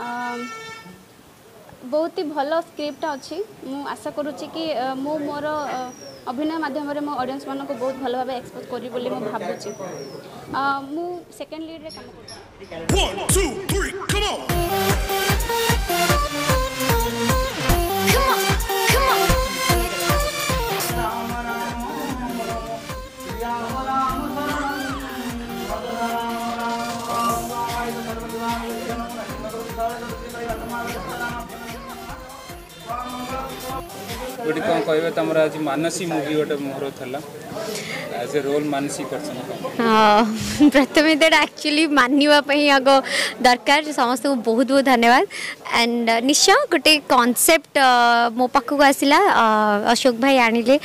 ବହୁତ ହି ଭଲ ସ୍କ୍ରିପ୍ଟଟା ଅଛି ମୁଁ ଆଶା କରୁଛି କି ମୁଁ ମୋର ଅଭିନୟ ମାଧ୍ୟମରେ ମୋ ଅଡ଼ିଏନ୍ସମାନଙ୍କୁ ବହୁତ ଭଲ ଭାବେ ଏକ୍ସପୋଜ୍ କରିବି ବୋଲି ମୁଁ ଭାବୁଛି ମୁଁ ସେକେଣ୍ଡ ଲିଡ଼୍ରେ କାମ କରୁଛି ଗୋଟେ କ'ଣ କହିବେ ତମର ଆଜି ମାନସୀ ମୁଭି ଗୋଟେ ମୋର ଥିଲା as a role manasi person प्रथमे तो एक्चुअली मानवाई आग दरकार समस्त को बहुत बहुत धन्यवाद एंड uh, निश्चय गोटे कनसेप्ट मो पाखक आसला अशोक भाई आनिले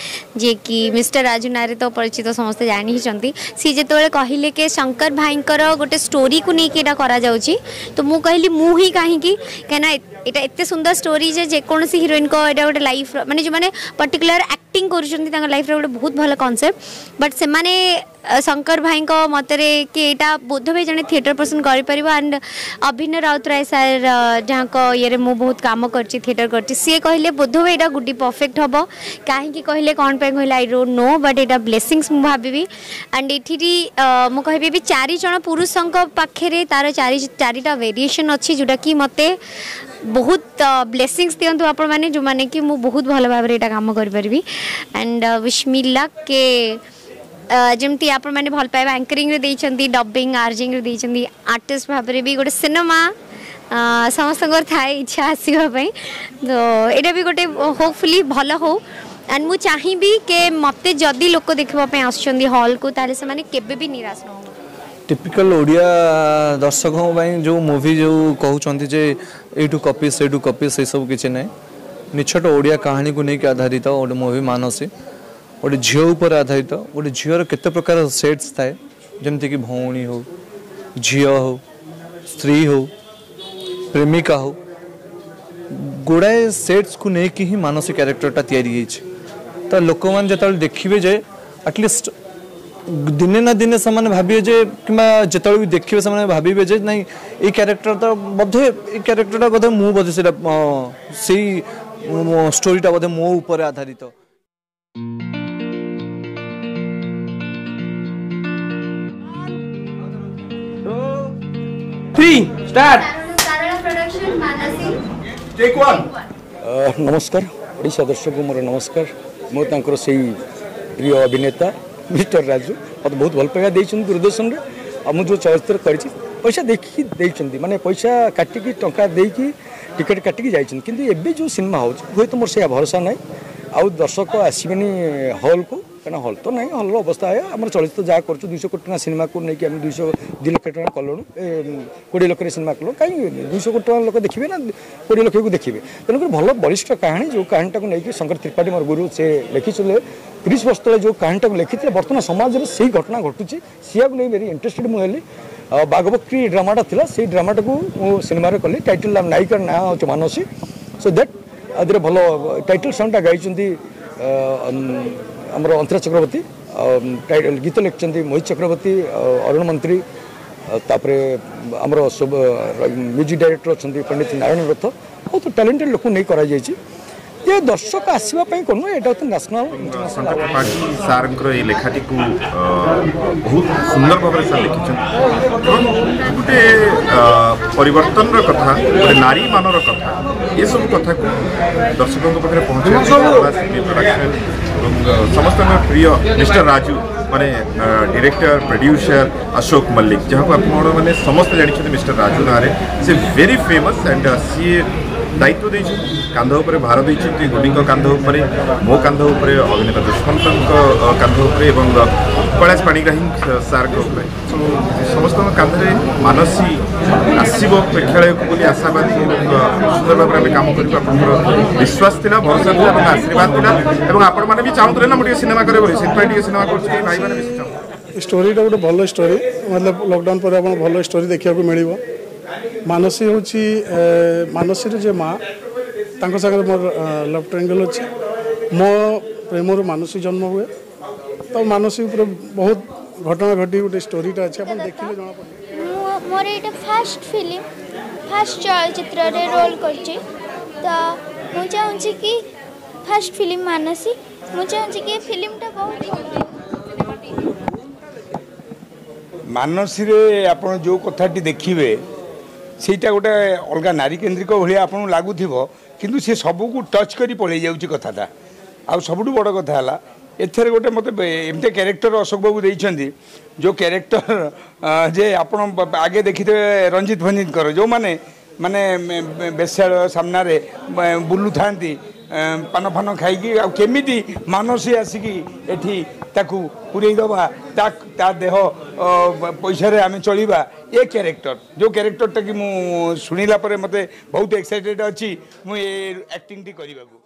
जे कि मिस्टर राजू नारे तो परिचित समस्त जानते सी जो तो कहले कि शंकर भाई गोटे स्टोरी को लेकिन यहाँ करा तो मुझे कहली मु ही कहीं कहीं এটা এতে সুন্দর স্টোরি যে যেকোন হিরোইন এটা গোটে লাইফ মানে যে পার্টিকুলার আক্টিং করছেন তাঁর লাইফর গোটে বহুত ভালো কনসেপ্ট বট সে শঙ্কর ভাইঙ্ক মতরে কি এটা বোধ ভাই জন থিয়েটর পর্সন করে আন্ড অভিন্ন রাউতরায় স্যার যা ইয়ে মু বহুত কাম করছি থিয়েটর করছি সি কহিলে বোধ ভাই এটা গোটি পরফেক্ট হব কাহি কহিলে কম পাই কহিলে আই ডোট নো বট এটা ব্লেসিংস মু ভাবিবি আন্ড এটি মু কহিবি বি চারি জন পুরুষঙ্ক পাখে তার চারি চারিটা ভেরিয়েসন অছি যেটা কি মতে ବହୁତ ବ୍ଲେସିଙ୍ଗସ୍ ଦିଅନ୍ତୁ ଆପଣମାନେ ଯେଉଁମାନେ କି ମୁଁ ବହୁତ ଭଲ ଭାବରେ ଏଇଟା କାମ କରିପାରିବି ଆଣ୍ଡ ୱିଶ୍ ମି ଲକ୍ କେ ଯେମିତି ଆପଣମାନେ ଭଲ ପାଇବା ଆଙ୍କରିଂରେ ଦେଇଛନ୍ତି ଡବିଂ ଆର୍ଜିଂରେ ଦେଇଛନ୍ତି ଆର୍ଟିଷ୍ଟ ଭାବରେ ବି ଗୋଟେ ସିନେମା ସମସ୍ତଙ୍କର ଥାଏ ଇଚ୍ଛା ଆସିବା ପାଇଁ ତ ଏଇଟା ବି ଗୋଟେ ହୋପଫୁଲି ଭଲ ହଉ ଆଣ୍ଡ ମୁଁ ଚାହିଁବି କି ମୋତେ ଯଦି ଲୋକ ଦେଖିବା ପାଇଁ ଆସୁଛନ୍ତି ହଲ୍କୁ ତାହେଲେ ସେମାନେ କେବେ ବି ନିରାଶ ନ ହଉ टिपिकल ओडिया दर्शक जो मूवी जो कहते जे यू कपी से कपी से सब किसी ना निछट ओडिया कहानी को लेकिन आधारित गोटे मूवी मानसी गोटे झील उपर आधारित गोटे झीवर केत प्रकार सेट्स थाए जमीक भौणी हो झी हो स्त्री हो प्रेमिका हो गुड़ाए सेट्स को लेकिन ही मानसी क्यारेक्टरटा या लोक मैंने जो देखिए जे आटलिस्ट দিনে না দিনে সে ভাবিবে যে কিংবা যেত দেখবে সে ভাবিবে যে না এই ক্যারেক্টর তো বোধে এই ক্যারেক্টরটা বোধে মু বোধে সেটা সেই স্টোরিটা বোধে মো উপরে আধারিত নমস্কার ওড়শা দর্শক ওয়ান নমস্কার ଓଡ଼ିଶା তাঁর সেই প্রিয় অভিনেতা ମିଷ୍ଟର ରାଜୁ ମୋତେ ବହୁତ ଭଲ ପାଇବା ଦେଇଛନ୍ତି ଦୂରଦର୍ଶନରେ ଆଉ ମୁଁ ଯେଉଁ ଚଳଚ୍ଚିତ୍ର କରିଛି ପଇସା ଦେଖିକି ଦେଇଛନ୍ତି ମାନେ ପଇସା କାଟିକି ଟଙ୍କା ଦେଇକି ଟିକେଟ୍ କାଟିକି ଯାଇଛନ୍ତି କିନ୍ତୁ ଏବେ ଯେଉଁ ସିନେମା ହେଉଛି ହୁଏତ ମୋର ସେୟା ଭରସା ନାହିଁ ଆଉ ଦର୍ଶକ ଆସିବେନି ହଲ୍କୁ କାରଣ ହଲ୍ ତ ନାହିଁ ହଲ୍ର ଅବସ୍ଥା ଏହା ଆମର ଚଳିତ ଯାହା କରୁଛୁ ଦୁଇଶହ କୋଟି ଟଙ୍କା ସିନେମାକୁ ନେଇକି ଆମେ ଦୁଇଶହ ଦୁଇ ଲକ୍ଷ ଟଙ୍କା କଲୁଣୁ କୋଡ଼ିଏ ଲକ୍ଷରେ ସିନେମା କଲୁ କାହିଁକି ଦୁଇଶହ କୋଟି ଟଙ୍କା ଲୋକ ଦେଖିବେ ନା କୋଡ଼ିଏ ଲକ୍ଷକୁ ଦେଖିବେ ତେଣୁକରି ଭଲ ବଳିଷ୍ଠ କାହାଣୀ ଯେଉଁ କାହାଣୀଟାକୁ ନେଇକି ଶଙ୍କର ତ୍ରିପାଠୀ ମୋର ଗୁରୁ ସେ ଲେଖିଥିଲେ ତିରିଶ ବର୍ଷ ତଳେ ଯେଉଁ କାହାଣୀଟାକୁ ଲେଖିଥିଲେ ବର୍ତ୍ତମାନ ସମାଜରେ ସେଇ ଘଟଣା ଘଟୁଛି ସେଇଆକୁ ନେଇ ଭେରି ଇଣ୍ଟରେଷ୍ଟେଡ଼ ମୁଁ ହେଲି ବାଘବକ୍ରୀ ଡ୍ରାମାଟା ଥିଲା ସେଇ ଡ୍ରାମାଟାକୁ ମୁଁ ସିନେମାରେ କଲି ଟାଇଟଲ୍ ନାୟିକାର ନାଁ ହେଉଛି ମାନସୀ ସୋ ଦ୍ୟାଟ୍ ଆଧିରେ ଭଲ ଟାଇଟଲ୍ ସଙ୍ଗଟା ଗାଇଛନ୍ତି ଆମର ଅନ୍ତରା ଚକ୍ରବର୍ତ୍ତୀ ଗୀତ ଲେଖିଛନ୍ତି ମୋହିତ ଚକ୍ରବର୍ତ୍ତୀ ଅରୁଣ ମନ୍ତ୍ରୀ ତାପରେ ଆମର ମ୍ୟୁଜିକ୍ ଡାଇରେକ୍ଟର ଅଛନ୍ତି ପଣ୍ଡିତ ନାରାୟଣ ରଥ ବହୁତ ଟ୍ୟାଲେଣ୍ଟେଡ଼ ଲୋକଙ୍କୁ ନେଇ କରାଯାଇଛି ଯେ ଦର୍ଶକ ଆସିବା ପାଇଁ କରୁନୁ ଏଇଟା ହେଉଛି ନ୍ୟାସନାଲ ସାର୍ଙ୍କର ଏଇ ଲେଖାଟିକୁ ବହୁତ ସୁନ୍ଦର ଭାବରେ ସାର୍ ଲେଖିଛନ୍ତି ଏବଂ ଗୋଟେ ପରିବର୍ତ୍ତନର କଥା ଗୋଟେ ନାରୀମାନର କଥା ଏସବୁ କଥାକୁ ଦର୍ଶକଙ୍କ ପାଖରେ ପହଞ୍ଚାଇବା समस्त में प्रिय मिस्टर राजू মানে ডিরেক্টর প্রডিউসর অশোক মল্লিক যা আপনার সমস্ত জাঁচান মিস্টর রাজু নাঁরে সে ভেরি ফেমস অ্যান্ড সি দায়িত্ব দিয়েছি কাঁধ উপরে ভার দিয়েছি গুণীঙ্ কাঁধ উপরে মো কাঁধ উপরে অভিনেতা দুষ্কন্তঙ্ক কাঁধ উপরে এবং କୈଳାସ ପାଣିଗ୍ରାହୀ ସାର୍ଙ୍କ ଉପରେ ସମସ୍ତଙ୍କ କାନ୍ଧରେ ମାନସୀ ଆସିବ ପ୍ରେକ୍ଷାଳୟକୁ ବୋଲି ଆଶାବାଦୀ ସୁନ୍ଦର ଭାବରେ ଆମେ କାମ କରିବୁ ଆପଣଙ୍କର ବିଶ୍ୱାସ ଥିଲା ଭରସା ଥିଲା ଏବଂ ଆଶୀର୍ବାଦ ଥିଲା ଏବଂ ଆପଣମାନେ ବି ଚାହୁଁଥିଲେ ନା ମୁଁ ଟିକେ ସିନେମା କରେ ବୋଲି ସେଥିପାଇଁ ଟିକେ ସିନେମା କରୁଛି ଭାଇମାନେ ବେଶୀ ଚାହୁଁ ଷ୍ଟୋରୀଟା ଗୋଟେ ଭଲ ଷ୍ଟୋରୀ ମତଲବ ଲକଡାଉନ ପରେ ଆପଣ ଭଲ ଷ୍ଟୋରୀ ଦେଖିବାକୁ ମିଳିବ ମାନସୀ ହେଉଛି ମାନସୀର ଯେ ମା ତାଙ୍କ ସାଙ୍ଗରେ ମୋର ଲଭ୍ ଟ୍ରାଙ୍ଗେଲ୍ ଅଛି ମୋ ପ୍ରେମରୁ ମାନସୀ ଜନ୍ମ ହୁଏ ତ ମାନସୀ ଉପରେ ବହୁତ ଘଟଣା ଘଟି ଗୋଟେ ଷ୍ଟୋରିଟା ଅଛି ଆପଣ ଦେଖିଲେ ମୁଁ ମୋର ଏଇଟା ଫାର୍ଷ୍ଟ ଫିଲ୍ମ ଫାର୍ଷ୍ଟ ଚଳଚ୍ଚିତ୍ରରେ ରୋଲ୍ କରିଛି ତ ମୁଁ ଚାହୁଁଛି କି ଫାର୍ଷ୍ଟ ଫିଲ୍ମ ମାନସୀ ମୁଁ ଚାହୁଁଛି କି ଏ ଫିଲ୍ମଟା ବହୁତ ମାନସୀରେ ଆପଣ ଯେଉଁ କଥାଟି ଦେଖିବେ ସେଇଟା ଗୋଟେ ଅଲଗା ନାରୀକେନ୍ଦ୍ରିକ ଭଳିଆ ଆପଣଙ୍କୁ ଲାଗୁଥିବ କିନ୍ତୁ ସେ ସବୁକୁ ଟଚ୍ କରି ପଳେଇ ଯାଉଛି କଥାଟା ଆଉ ସବୁଠୁ ବଡ଼ କଥା ହେଲା ଏଥିରେ ଗୋଟେ ମୋତେ ଏମିତି କ୍ୟାରେକ୍ଟର ଅଶୋକ ବାବୁ ଦେଇଛନ୍ତି ଯେଉଁ କ୍ୟାରେକ୍ଟର ଯେ ଆପଣ ଆଗେ ଦେଖିଥିବେ ରଞ୍ଜିତ ଭଞ୍ଜିତଙ୍କର ଯେଉଁମାନେ ମାନେ ବେଶାଳ ସାମ୍ନାରେ ବୁଲୁଥାନ୍ତି ପାନ ଫାନ ଖାଇକି ଆଉ କେମିତି ମାନସୀ ଆସିକି ଏଠି ତାକୁ ପୁରେଇ ଦେବା ତା ତା ଦେହ ପଇସାରେ ଆମେ ଚଳିବା ଏ କ୍ୟାରେକ୍ଟର ଯେଉଁ କ୍ୟାରେକ୍ଟରଟା କି ମୁଁ ଶୁଣିଲା ପରେ ମୋତେ ବହୁତ ଏକ୍ସାଇଟେଡ଼ ଅଛି ମୁଁ ଏ ଆକ୍ଟିଂଟି କରିବାକୁ